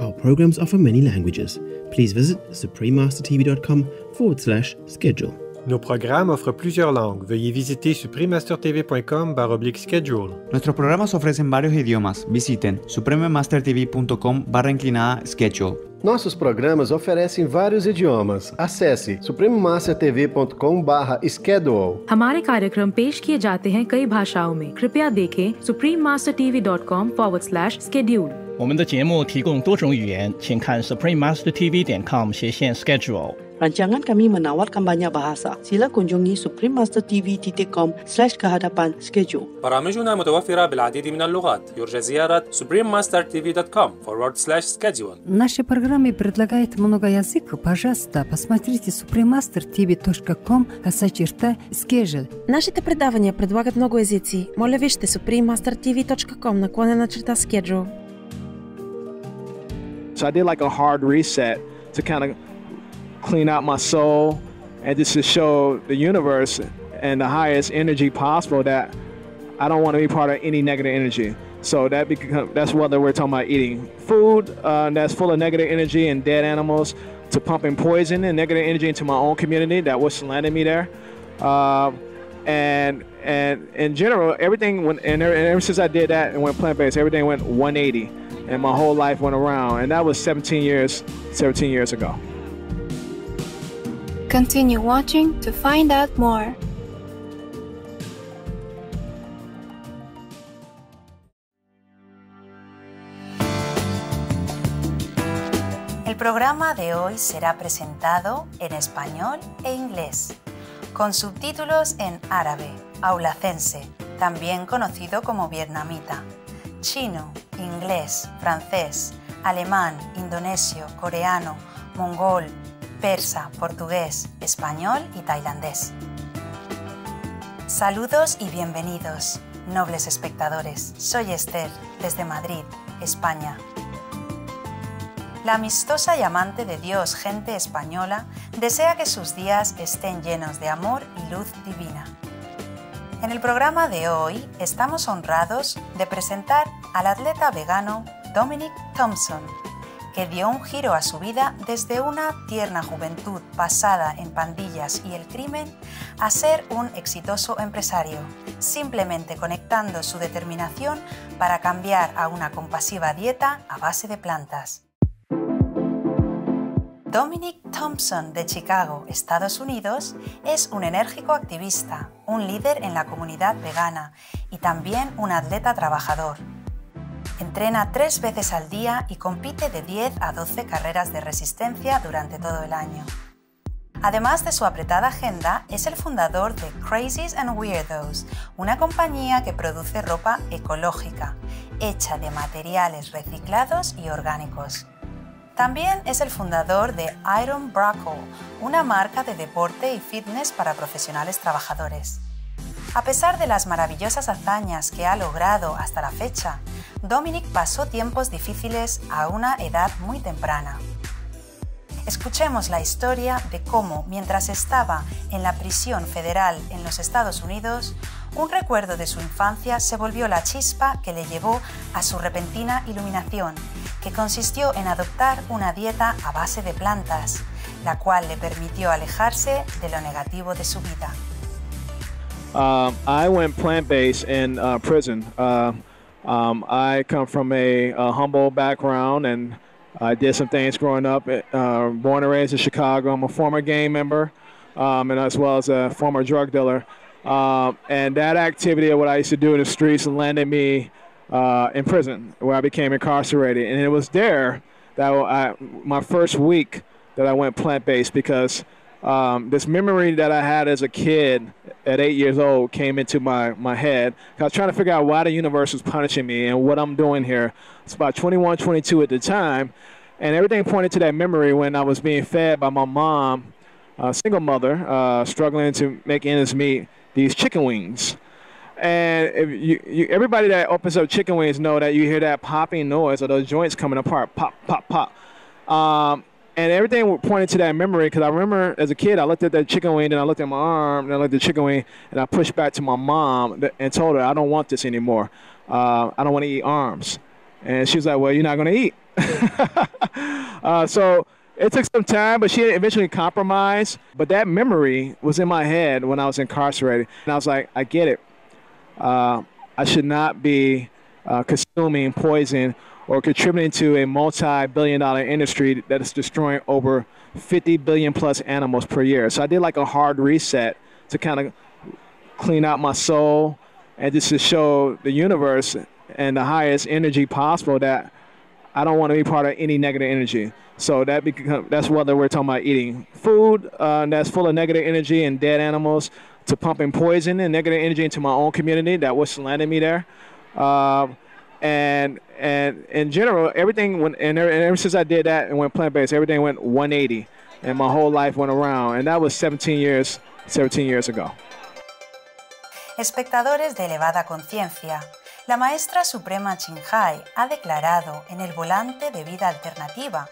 Our programs offer many languages. Please visit suprememastertv.com forward slash schedule. Nos programas offrent plusieurs langues. Veuillez visiter suprememastertv.com schedule. Nuestros programas ofrecen varios idiomas. Visiten suprememastertv.com barra inclinada schedule. Nossos programas oferecem vários idiomas. Acesse suprememastertv.com/schedule. हमारे कार्यक्रम पेश किए जाते हैं कई भाषाओं में कृपया देखें suprememastertv.com forward slash schedule 我们的节目提供多种语言，请看 suprememastertv.com 斜线 schedule。 Rancangan kami menawarkan banyak bahasa. Sila kunjungi suprememastertv.com slash kehadapan schedule. برامجنا متوفرة بالعديد من اللغات يرجى زيارة suprememastertv.com forward slash schedule Наши программы предлагают много языков. Пожалуйста, посмотрите suprememastertv.com коса черта schedule. Нашите предавания предлагат много езици. Моля вижте suprememastertv.com наклонена черта schedule. So I did like a hard reset to kind of clean out my soul and just to show the universe and the highest energy possible that I don't want to be part of any negative energy. So that become that's whether we're talking about eating food uh, that's full of negative energy and dead animals, to pumping poison and negative energy into my own community that was landing me there, uh, and and in general everything when and ever, and ever since I did that and went plant based, everything went 180, and my whole life went around, and that was 17 years 17 years ago. Continue watching to find out more. El programa de hoy será presentado en español e inglés, con subtítulos en árabe, aulacense, también conocido como vietnamita, chino, inglés, francés, alemán, indonesio, coreano, mongol, persa, portugués, español y tailandés. Saludos y bienvenidos, nobles espectadores. Soy Esther, desde Madrid, España. La amistosa y amante de Dios, gente española, desea que sus días estén llenos de amor y luz divina. En el programa de hoy estamos honrados de presentar al atleta vegano Dominic Thompson, que dio un giro a su vida desde una tierna juventud pasada en pandillas y el crimen a ser un exitoso empresario, simplemente conectando su determinación para cambiar a una compasiva dieta a base de plantas. Dominic Thompson de Chicago, Estados Unidos, es un enérgico activista, un líder en la comunidad vegana y también un atleta trabajador. Entrena tres veces al día y compite de 10 a 12 carreras de resistencia durante todo el año. Además de su apretada agenda, es el fundador de Crazies and Weirdos, una compañía que produce ropa ecológica, hecha de materiales reciclados y orgánicos. También es el fundador de Iron Brackle, una marca de deporte y fitness para profesionales trabajadores. A pesar de las maravillosas hazañas que ha logrado hasta la fecha, Dominic pasó tiempos difíciles a una edad muy temprana. Escuchemos la historia de cómo, mientras estaba en la prisión federal en los Estados Unidos, un recuerdo de su infancia se volvió la chispa que le llevó a su repentina iluminación, que consistió en adoptar una dieta a base de plantas, la cual le permitió alejarse de lo negativo de su vida. Um, I went plant-based in uh, prison. Uh, um, I come from a, a, humble background, and I did some things growing up. Uh, born and raised in Chicago. I'm a former gang member, um, and as well as a former drug dealer. Um, and that activity of what I used to do in the streets landed me uh, in prison, where I became incarcerated. And it was there that I, my first week that I went plant-based because um, this memory that I had as a kid at eight years old came into my, my head. I was trying to figure out why the universe was punishing me and what I'm doing here. It's about 21, 22 at the time. And everything pointed to that memory when I was being fed by my mom, a single mother, uh, struggling to make ends meet, these chicken wings. And if you, you, everybody that opens up chicken wings know that you hear that popping noise or those joints coming apart, pop, pop, pop. Um, and everything pointed to that memory because I remember as a kid, I looked at that chicken wing, and I looked at my arm, and I looked at the chicken wing, and I pushed back to my mom and told her, I don't want this anymore. Uh, I don't want to eat arms. And she was like, well, you're not going to eat. uh, so it took some time, but she eventually compromised. But that memory was in my head when I was incarcerated. And I was like, I get it. Uh, I should not be uh, consuming poison or contributing to a multi-billion dollar industry that is destroying over 50 billion plus animals per year. So I did like a hard reset to kind of clean out my soul and just to show the universe and the highest energy possible that I don't want to be part of any negative energy. So that become, that's whether we're talking about eating food uh, that's full of negative energy and dead animals, to pumping poison and negative energy into my own community that was landing me there. Uh, and and in general, everything went and ever, and ever since I did that and went plant based, everything went 180, and my whole life went around. And that was 17 years, 17 years ago. Espectadores de elevada conciencia, la maestra suprema Hai ha declarado en el volante de vida alternativa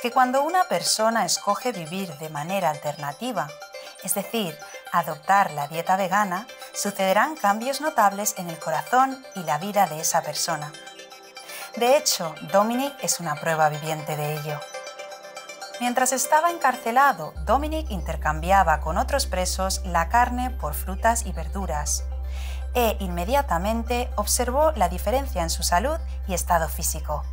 que cuando una persona escoge vivir de manera alternativa, es decir, adoptar la dieta vegana, sucederán cambios notables en el corazón y la vida de esa persona. De hecho, Dominic es una prueba viviente de ello. Mientras estaba encarcelado, Dominic intercambiaba con otros presos la carne por frutas y verduras, e inmediatamente observó la diferencia en su salud y estado físico.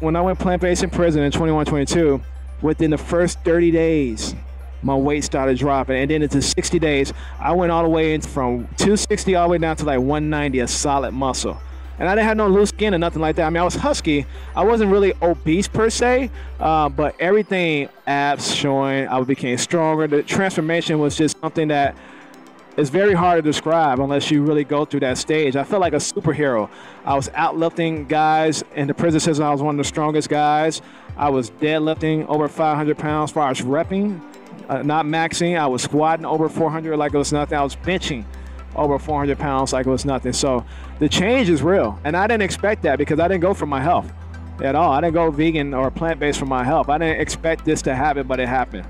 When I went plant-based in prison in 2122, within the first 30 days, my weight started dropping. And then into 60 days, I went all the way in from 260 all the way down to like 190, a solid muscle. And I didn't have no loose skin or nothing like that. I mean, I was husky. I wasn't really obese per se, uh, but everything, abs showing, I became stronger. The transformation was just something that is very hard to describe unless you really go through that stage. I felt like a superhero. I was outlifting guys in the prison system. I was one of the strongest guys. I was deadlifting over 500 pounds as far as repping, uh, not maxing. I was squatting over 400 like it was nothing. I was benching over 400 pounds like it was nothing. So the change is real. And I didn't expect that because I didn't go for my health at all. I didn't go vegan or plant-based for my health. I didn't expect this to happen, but it happened.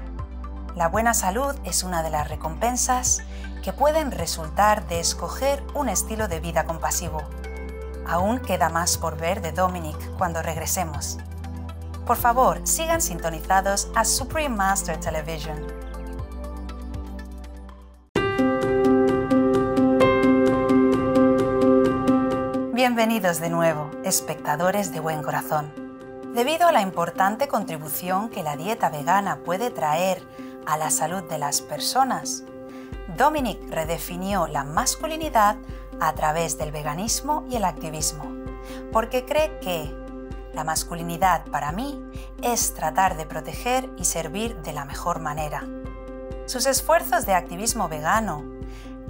La buena salud es una de las recompensas que pueden resultar de escoger un estilo de vida compasivo. Aún queda más por ver de Dominic cuando regresemos. Por favor, sigan sintonizados a Supreme Master Television. Bienvenidos de nuevo, espectadores de buen corazón. Debido a la importante contribución que la dieta vegana puede traer a la salud de las personas, Dominic redefinió la masculinidad a través del veganismo y el activismo, porque cree que la masculinidad para mí es tratar de proteger y servir de la mejor manera. Sus esfuerzos de activismo vegano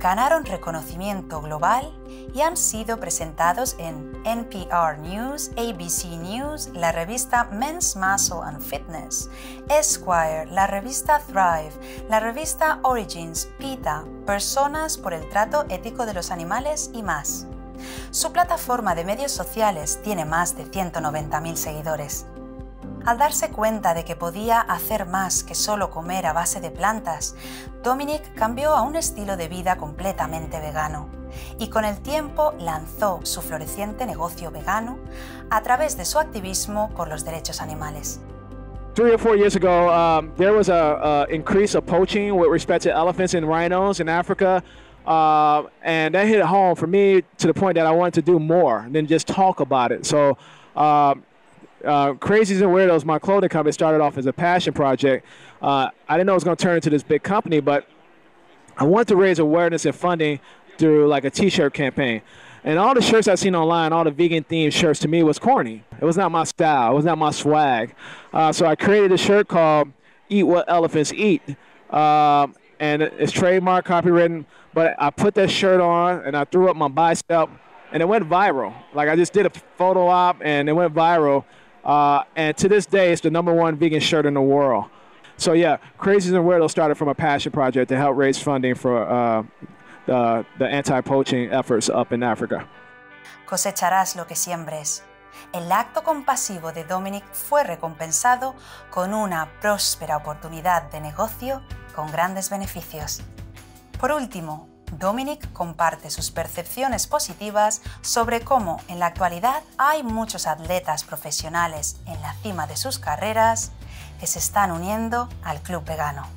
ganaron reconocimiento global y han sido presentados en NPR News, ABC News, la revista Men's Muscle and Fitness, Esquire, la revista Thrive, la revista Origins, PETA, Personas por el Trato Ético de los Animales y más. Su plataforma de medios sociales tiene más de 190.000 seguidores. Al darse cuenta de que podía hacer más que solo comer a base de plantas, Dominic cambió a un estilo de vida completamente vegano y con el tiempo lanzó su floreciente negocio vegano a través de su activismo por los derechos animales. Three or four years ago, um, there was a, increase of poaching with respect to elephants and rhinos in Africa, uh, and that hit home for me to the point that I wanted to do more than just talk about it. So. Um, uh, Crazies and Weirdos, my clothing company, started off as a passion project. Uh, I didn't know it was going to turn into this big company, but I wanted to raise awareness and funding through like a T-shirt campaign. And all the shirts I've seen online, all the vegan themed shirts, to me was corny. It was not my style. It was not my swag. Uh, so I created a shirt called "Eat What Elephants Eat," um, and it's trademark, copywritten. But I put that shirt on and I threw up my bicep, and it went viral. Like I just did a photo op, and it went viral. Uh, and to this day, it's the number one vegan shirt in the world. So yeah, Crazies and Weirdos started from a passion project to help raise funding for uh, the, the anti-poaching efforts up in Africa. Cosecharás lo que siembres. El acto compasivo de Dominic fue recompensado con una próspera oportunidad de negocio con grandes beneficios. Por último, Dominic comparte sus percepciones positivas sobre cómo en la actualidad hay muchos atletas profesionales en la cima de sus carreras que se están uniendo al club vegano.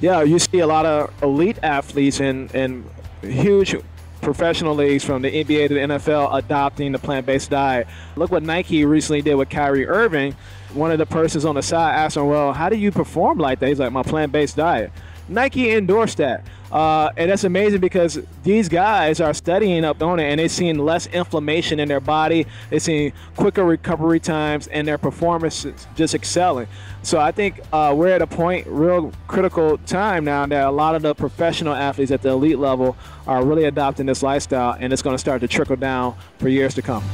Yeah, you see a lot of elite athletes in, in huge professional leagues from the NBA to the NFL adopting the plant-based diet. Look what Nike recently did with Kyrie Irving. One of the persons on the side asked him, "Well, how do you perform like that?" He's like, "My plant-based diet." Nike endorsed that. Uh, and that's amazing because these guys are studying up on it and they're seeing less inflammation in their body. They're seeing quicker recovery times and their performance is just excelling. So I think uh, we're at a point, real critical time now that a lot of the professional athletes at the elite level are really adopting this lifestyle and it's going to start to trickle down for years to come.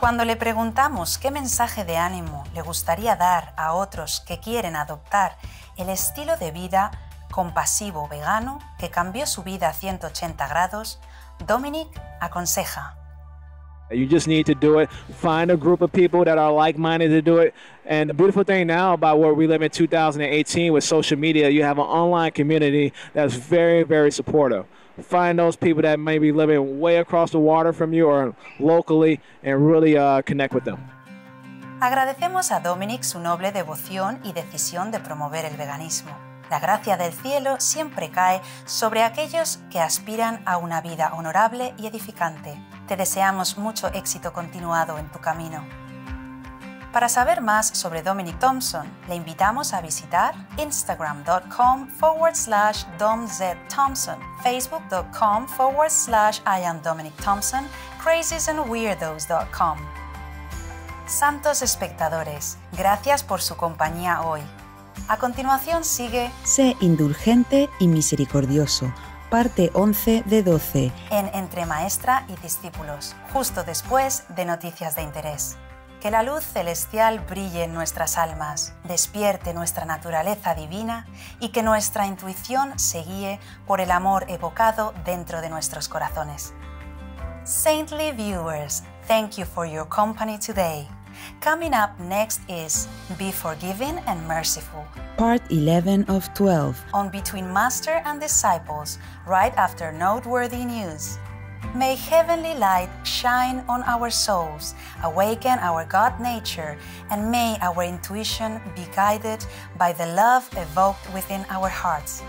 Cuando le preguntamos qué mensaje de ánimo le gustaría dar a otros que quieren adoptar el estilo de vida compasivo vegano que cambió su vida a 180 grados, Dominic aconseja. You just need to do it. Find a group of people that are like minded to do it. And the beautiful thing now about where we live in 2018 with social media, you have an online community that's very, very supportive. Find those people that may be living way across the water from you or locally and really uh, connect with them. Agradecemos a Dominick su noble devoción y decisión de promover el veganismo. La gracia del cielo siempre cae sobre aquellos que aspiran a una vida honorable y edificante. Te deseamos mucho éxito continuado en tu camino. Para saber más sobre Dominic Thompson, le invitamos a visitar instagram.com forward slash domzthompson, facebook.com forward slash I am Dominic Thompson, craziesandweirdos.com. Santos espectadores, gracias por su compañía hoy. A continuación sigue Sé indulgente y misericordioso, parte 11 de 12, en Entre Maestra y Discípulos, justo después de Noticias de Interés. Que la luz celestial brille en nuestras almas, despierte nuestra naturaleza divina y que nuestra intuición se guíe por el amor evocado dentro de nuestros corazones. Saintly viewers, thank you for your company today. Coming up next is Be Forgiving and Merciful part 11 of 12. on Between Master and Disciples right after noteworthy news. May heavenly light shine on our souls, awaken our God nature, and may our intuition be guided by the love evoked within our hearts.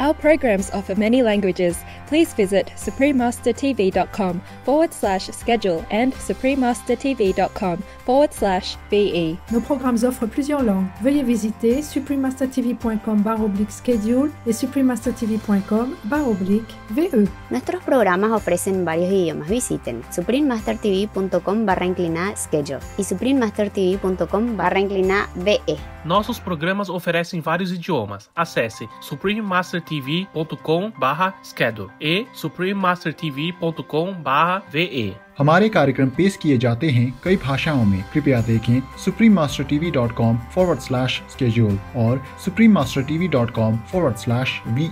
Our programs offer many languages. Please visit suprememastertv.com forward slash schedule and suprememastertv.com forward slash VE. Nos programmes offrent plusieurs langues. Veuillez visiter suprememastertv.com oblique schedule et suprememastertv.com oblique VE. Nuestros programas ofrecen varios idiomas. Visiten suprememastertv.com barra inclinada schedule e suprememastertv.com barra inclinada VE. Nossos programas oferecem vários idiomas. Acesse suprememastertv.com/schedule ए supreme master TV पौतुको बा वे ए हमारे कार्यक्रम पेश किए जाते हैं कई भाषाओं में। कृपया देखें Supreme Master TV dot com forward slash और Supreme Master TV dot com forward slash we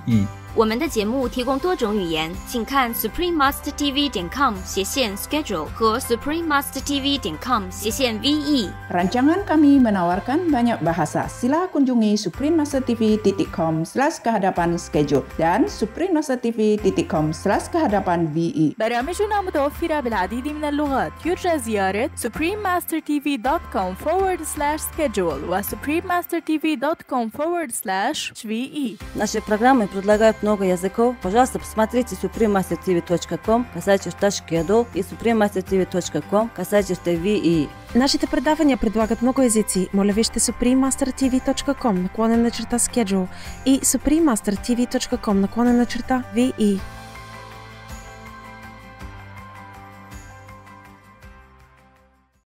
我们的节目提供多种语言，请看 suprememastertv 点 com 斜线 schedule 和 suprememastertv 点 com 斜线 ve。 Rancangan kami menawarkan banyak bahasa. Sila kunjungi suprememastertv.com slash kehadapan schedule dan suprememastertv.com slash kehadapan VE. برامجنا متوفرة بالعديد من اللغات يرجى زيارة suprememastertv.com forward slash schedule و suprememastertv.com forward slash ve. Наши программы предлагают много языков. Пожалуйста, посмотрите suprememastertv.com, касательно schedule и suprememastertv.com, касательно VE. Нашите предавания предлагат много езици. Моля вижте suprememastertv.com наклонена черта schedule и suprememastertv.com наклонена черта VE.